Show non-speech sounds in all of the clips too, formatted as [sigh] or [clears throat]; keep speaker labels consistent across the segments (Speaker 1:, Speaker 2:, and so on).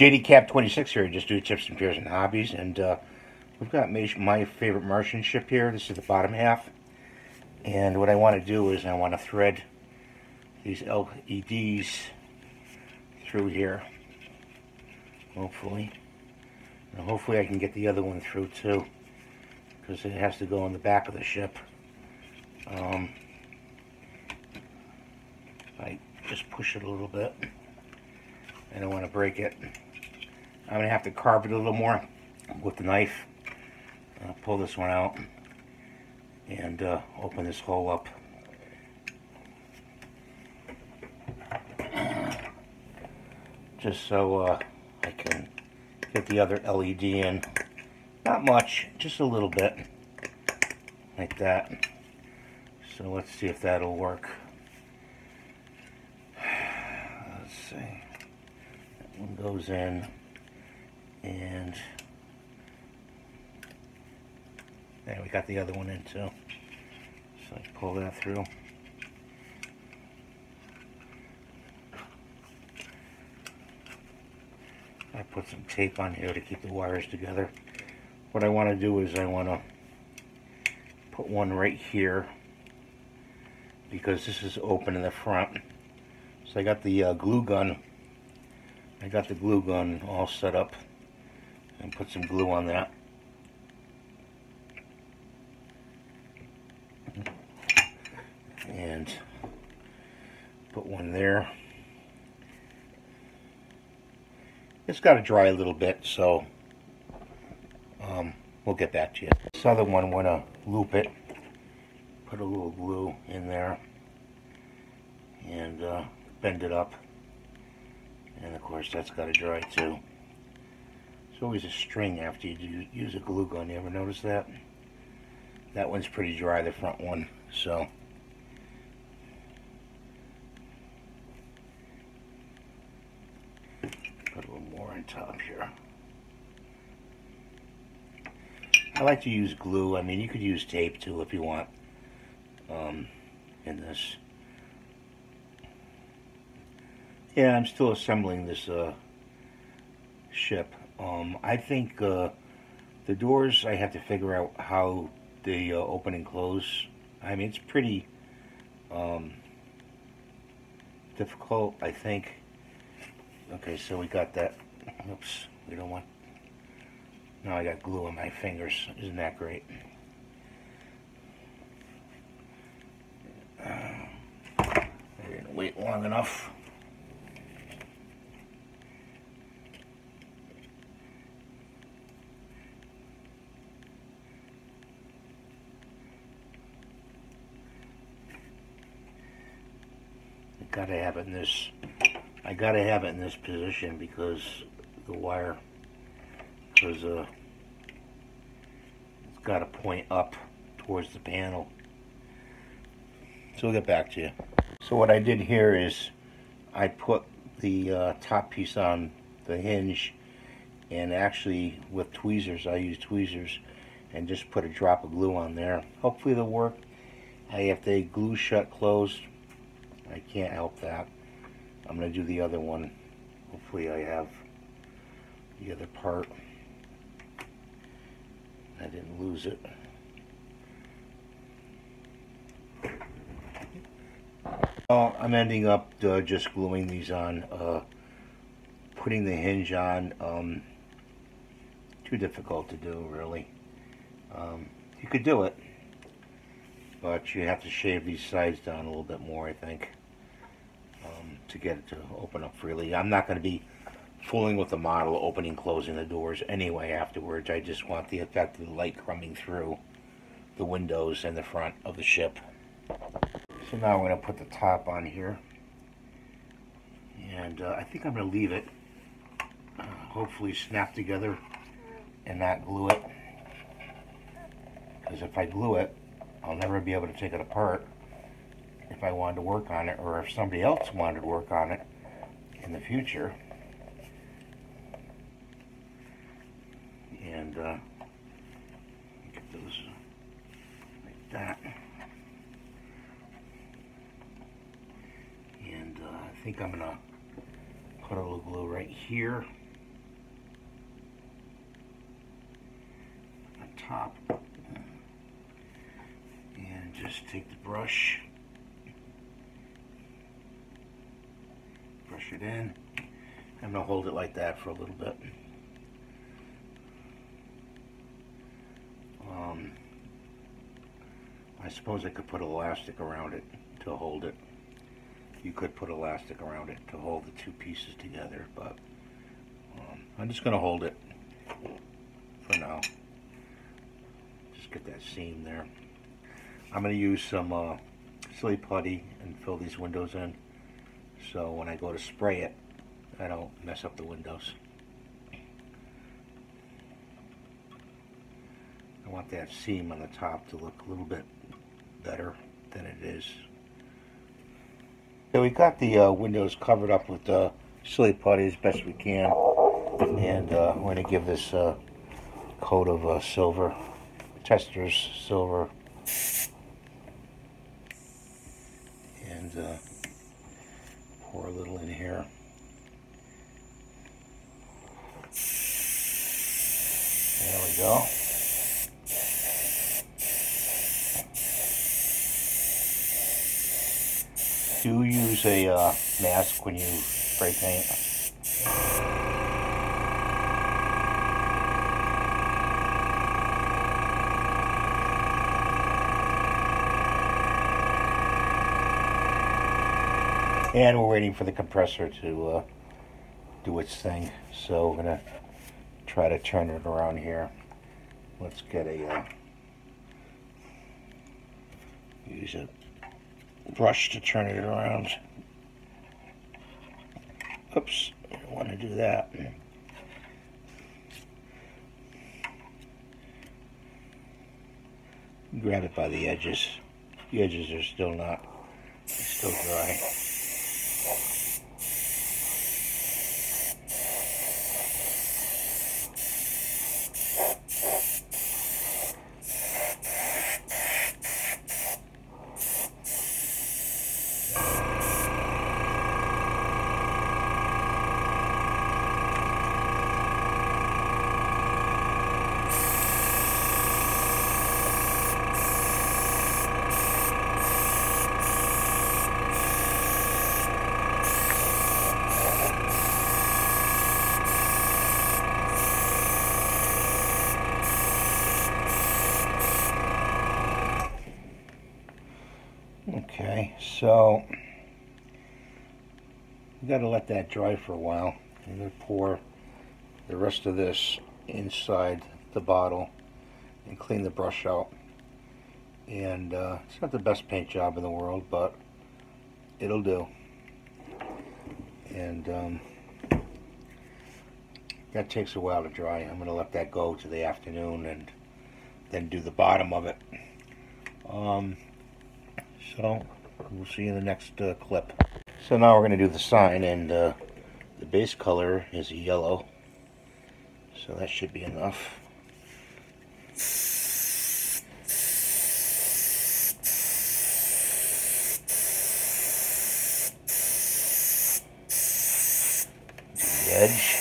Speaker 1: JD Cap 26 here, just do tips and fears and hobbies, and uh, we've got my favorite Martian ship here. This is the bottom half, and what I want to do is I want to thread these LEDs through here, hopefully. And hopefully I can get the other one through too, because it has to go on the back of the ship. Um, I just push it a little bit. I don't want to break it. I'm going to have to carve it a little more with the knife. I'll pull this one out and uh, open this hole up. Just so uh, I can get the other LED in. Not much, just a little bit. Like that. So let's see if that'll work. Let's see. That one goes in and there we got the other one in too. So I pull that through. I put some tape on here to keep the wires together. What I want to do is I want to put one right here because this is open in the front. So I got the uh, glue gun. I got the glue gun all set up and put some glue on that. And put one there. It's got to dry a little bit, so um, we'll get back to you. This other one, want to loop it put a little glue in there and uh, bend it up and of course that's got to dry too it's always a string after you use a glue gun. You ever notice that? That one's pretty dry the front one so. Put a little more on top here. I like to use glue. I mean you could use tape too if you want um, in this. Yeah, I'm still assembling this uh, ship. Um, I think uh, the doors, I have to figure out how they uh, open and close. I mean, it's pretty um, difficult, I think. Okay, so we got that. Oops, we don't want... Now I got glue on my fingers. Isn't that great? I didn't wait long enough. Gotta have it in this I gotta have it in this position because the wire because uh, it's got to point up towards the panel so we'll get back to you so what I did here is I put the uh, top piece on the hinge and actually with tweezers, I use tweezers and just put a drop of glue on there. Hopefully they'll work. I if they glue shut closed, I can't help that. I'm going to do the other one. Hopefully I have the other part. I didn't lose it. Uh, I'm ending up uh, just gluing these on, uh, putting the hinge on. Um, too difficult to do, really. Um, you could do it, but you have to shave these sides down a little bit more, I think, to get it to open up freely. I'm not going to be fooling with the model, opening closing the doors anyway afterwards. I just want the effect of the light coming through the windows and the front of the ship. So now I'm going to put the top on here. And uh, I think I'm going to leave it, uh, hopefully snap together and not glue it. Because if I glue it, I'll never be able to take it apart if I wanted to work on it or if somebody else wanted to work on it in the future. And uh, get those like that. And uh, I think I'm going to put a little glue right here. On top. And just take the brush brush it in. I'm going to hold it like that for a little bit. Um, I suppose I could put elastic around it to hold it. You could put elastic around it to hold the two pieces together, but um, I'm just going to hold it for now. Just get that seam there. I'm going to use some uh, silly putty and fill these windows in so when I go to spray it I don't mess up the windows. I want that seam on the top to look a little bit better than it is. So we got the uh, windows covered up with uh, silly putty as best we can. And uh, I'm going to give this uh, coat of uh, silver, Testor's silver. And uh, pour a little in here. There we go. Do use a uh, mask when you spray paint. And we're waiting for the compressor to uh, do its thing. So we're going to try to turn it around here. Let's get a, uh, use a brush to turn it around. Oops, I don't want to do that. Grab it by the edges. The edges are still not, still dry. Thank you. So you got to let that dry for a while. Going to pour the rest of this inside the bottle and clean the brush out. And uh, it's not the best paint job in the world, but it'll do. And um, that takes a while to dry. I'm going to let that go to the afternoon and then do the bottom of it. Um, so we'll see you in the next uh, clip. So now we're going to do the sign and uh, the base color is yellow. So that should be enough. Edge.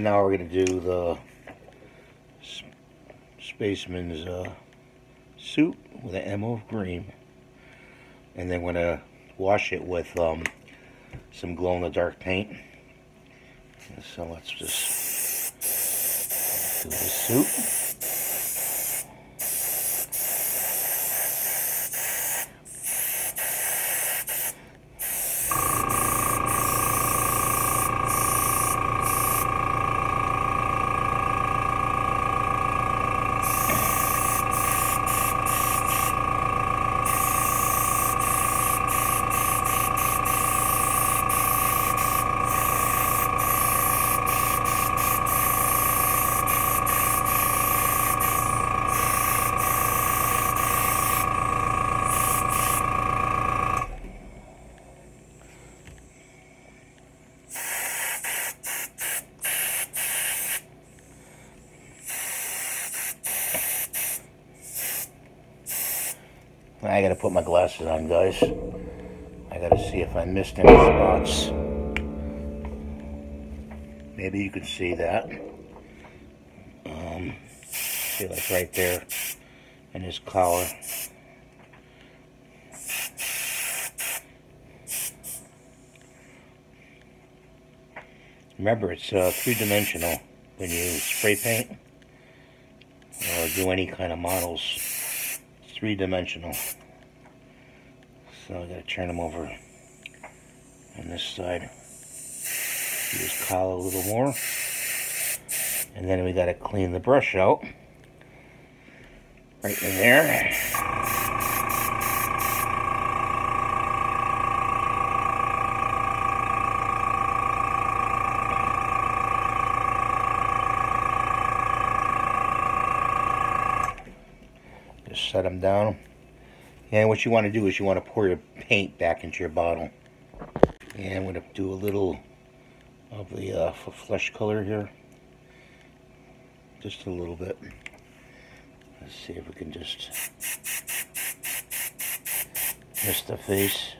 Speaker 1: And now we're going to do the spaceman's uh, suit with an M of green. And then we're going to wash it with um, some glow-in-the-dark paint. So let's just do the suit. I gotta put my glasses on, guys. I gotta see if I missed any spots. Maybe you can see that. Um, see, like right there in his collar. Remember, it's uh, three-dimensional when you spray paint or do any kind of models. Three-dimensional. So I gotta turn them over on this side. Just collar a little more. And then we gotta clean the brush out. Right in there. Set them down. And what you want to do is you want to pour your paint back into your bottle. And I'm going to do a little of the uh, flesh color here. Just a little bit. Let's see if we can just miss the face.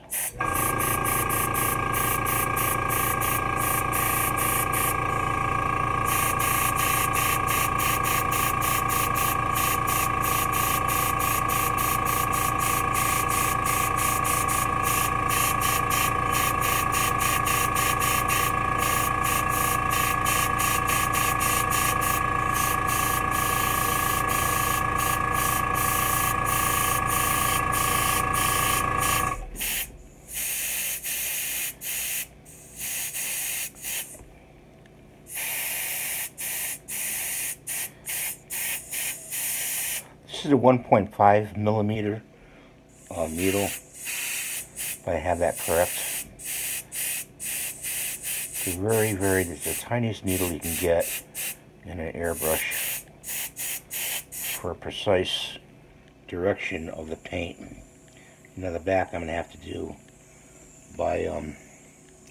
Speaker 1: Is a 1.5 millimeter uh, needle, if I have that correct. It's a very, very, it's the tiniest needle you can get in an airbrush for a precise direction of the paint. Now the back I'm going to have to do by um,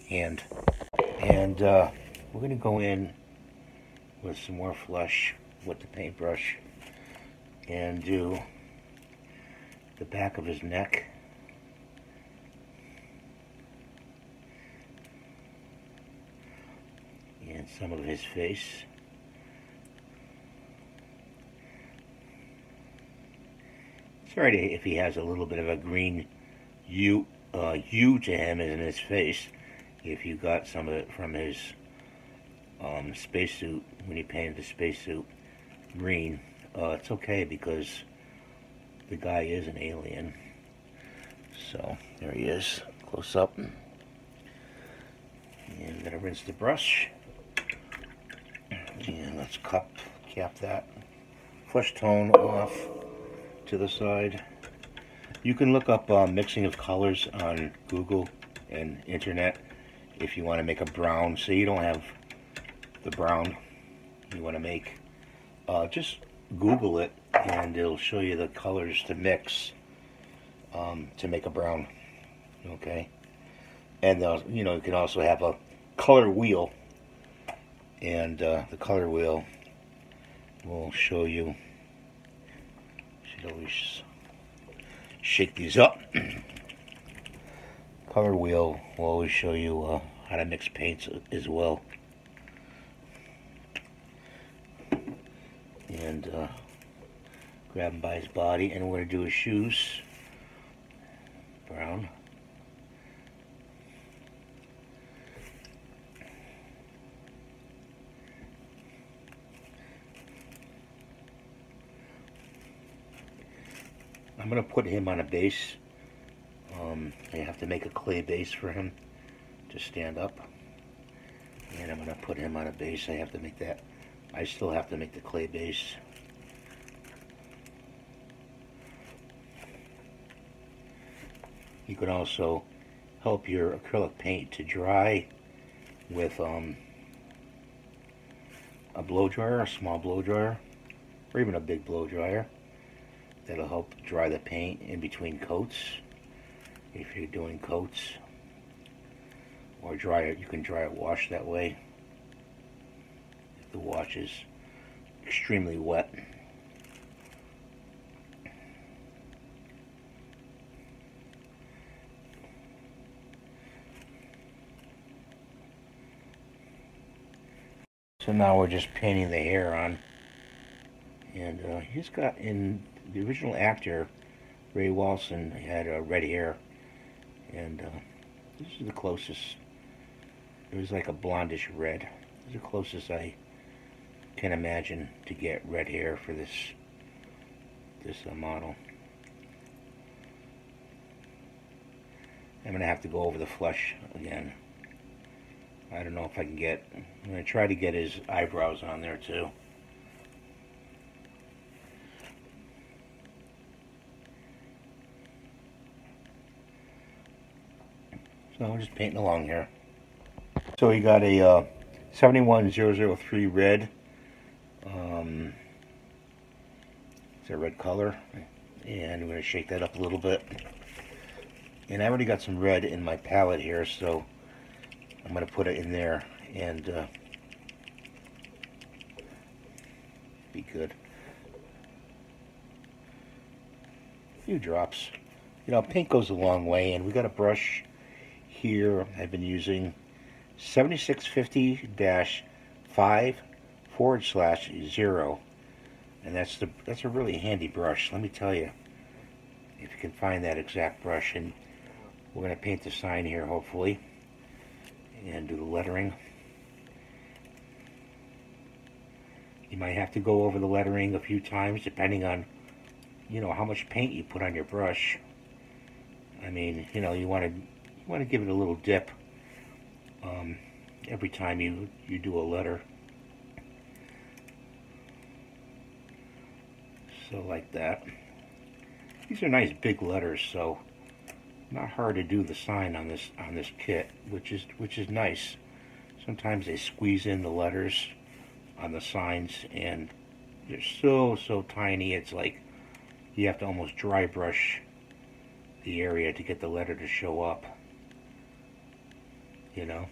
Speaker 1: hand. And uh, we're going to go in with some more flush with the paintbrush and do the back of his neck. And some of his face. Sorry if he has a little bit of a green hue, uh, to him in his face. If you got some of it from his um, spacesuit, when he painted the spacesuit green uh, it's okay because the guy is an alien. So there he is, close up. And I'm gonna rinse the brush. And let's cup, cap that flesh tone off to the side. You can look up uh, mixing of colors on Google and internet if you want to make a brown. So you don't have the brown you want to make. Uh, just Google it and it'll show you the colors to mix um, to make a brown. Okay, and you know you can also have a color wheel, and uh, the color wheel will show you. Should always shake these up. [clears throat] color wheel will always show you uh, how to mix paints as well. And uh, grab him by his body and we're going to do his shoes. Brown. I'm going to put him on a base. Um, I have to make a clay base for him to stand up. And I'm going to put him on a base. I have to make that I still have to make the clay base. You can also help your acrylic paint to dry with um, a blow dryer, a small blow dryer, or even a big blow dryer. That'll help dry the paint in between coats if you're doing coats. Or dry it, you can dry it wash that way the watch is extremely wet. So now we're just painting the hair on. And uh, he's got, in the original actor, Ray Walston, had uh, red hair. And uh, this is the closest, it was like a blondish red. This is the closest I can imagine to get red hair for this this uh, model. I'm going to have to go over the flesh again. I don't know if I can get, I'm going to try to get his eyebrows on there too. So I'm just painting along here. So we got a uh, 71003 red. Um, it's a red color. And I'm going to shake that up a little bit. And I already got some red in my palette here, so I'm going to put it in there and uh, be good. A few drops. You know, pink goes a long way, and we got a brush here I've been using 7650-5 forward slash 0 and that's the that's a really handy brush let me tell you if you can find that exact brush and we're going to paint the sign here hopefully and do the lettering. You might have to go over the lettering a few times depending on you know how much paint you put on your brush. I mean, you know, you want to you want to give it a little dip um, every time you you do a letter. So like that. These are nice big letters, so not hard to do the sign on this on this kit, which is which is nice. Sometimes they squeeze in the letters on the signs and they're so so tiny it's like you have to almost dry brush the area to get the letter to show up. You know?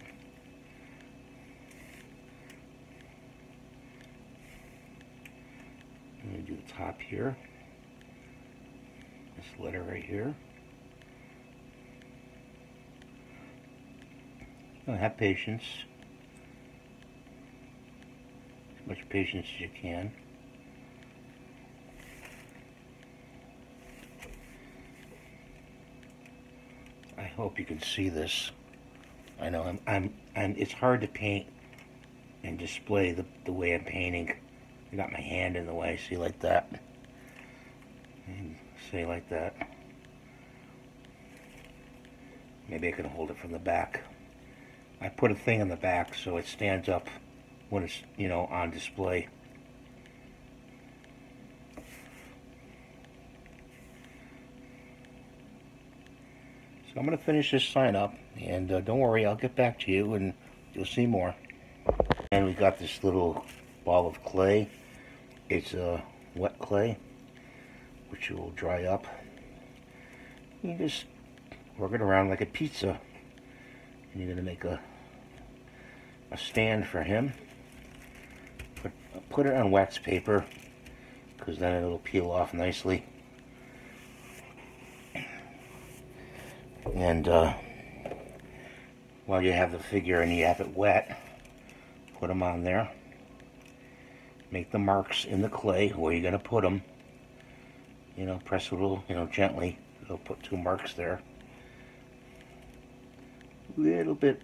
Speaker 1: I'm going to do the top here. This letter right here. have patience. As much patience as you can. I hope you can see this. I know I'm, I'm, and it's hard to paint and display the, the way I'm painting. I got my hand in the way, see like that. Say like that. Maybe I can hold it from the back. I put a thing in the back so it stands up when it's, you know, on display. So I'm going to finish this sign up, and uh, don't worry, I'll get back to you, and you'll see more. And we got this little ball of clay. It's a uh, wet clay, which will dry up. You just work it around like a pizza. And you're to make a, a stand for him. Put, put it on wax paper because then it'll peel off nicely. And uh, while you have the figure and you have it wet, put them on there. Make the marks in the clay where you're going to put them. You know, press a little, you know, gently. It'll put two marks there A little bit,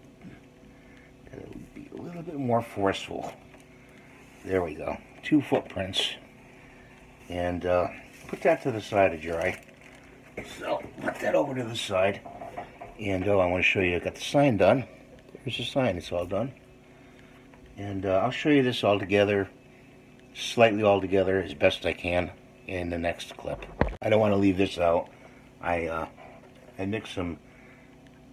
Speaker 1: it'll be a little bit more forceful. There we go. Two footprints. And uh, put that to the side to dry. So, put that over to the side. And oh, I want to show you, I got the sign done. There's the sign, it's all done. And uh, I'll show you this all together, slightly all together as best I can in the next clip. I don't want to leave this out. I, uh, I mixed some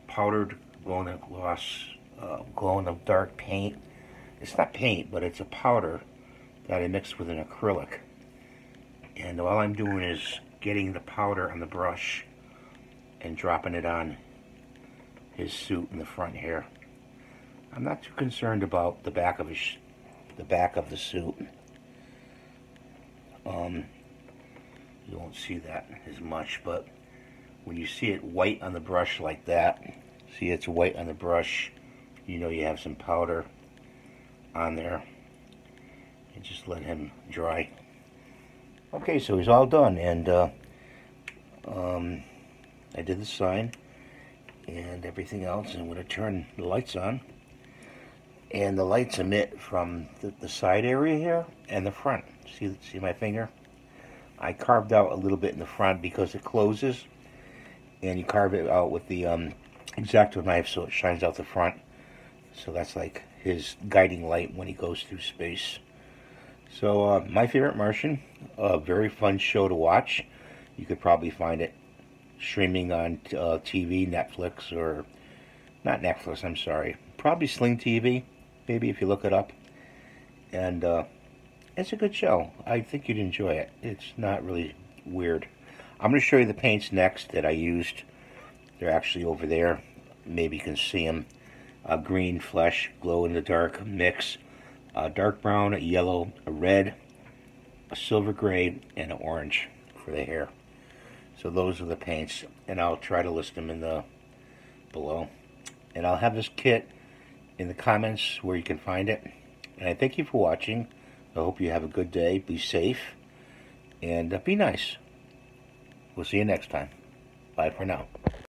Speaker 1: powdered glow in the gloss, uh, glow in the dark paint. It's not paint, but it's a powder that I mixed with an acrylic. And all I'm doing is getting the powder on the brush and dropping it on his suit in the front here. I'm not too concerned about the back of his, the back of the suit. Um, you won't see that as much, but when you see it white on the brush like that, See, it's white on the brush. You know you have some powder on there. and just let him dry. Okay, so he's all done, and uh, um, I did the sign and everything else. And I'm going to turn the lights on. And the lights emit from the, the side area here and the front. See, see my finger? I carved out a little bit in the front because it closes. And you carve it out with the um, knife so it shines out the front. So that's like his guiding light when he goes through space. So, uh, My Favorite Martian, a very fun show to watch. You could probably find it streaming on uh, TV, Netflix, or not Netflix, I'm sorry. Probably Sling TV, maybe if you look it up. And uh, it's a good show. I think you'd enjoy it. It's not really weird. I'm going to show you the paints next that I used. They're actually over there. Maybe you can see them. A uh, green flesh, glow in the dark mix. A dark brown, a yellow, a red, a silver gray, and an orange for the hair. So those are the paints, and I'll try to list them in the below. And I'll have this kit in the comments where you can find it. And I thank you for watching. I hope you have a good day. Be safe. And uh, be nice. We'll see you next time. Bye for now.